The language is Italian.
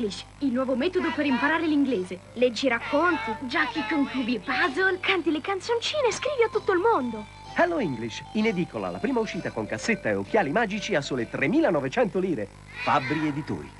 English, il nuovo metodo per imparare l'inglese. Leggi racconti, Giochi con cubi e puzzle. canti le canzoncine e scrivi a tutto il mondo. Hello English, in edicola la prima uscita con cassetta e occhiali magici a sole 3.900 lire. Fabbri Editori.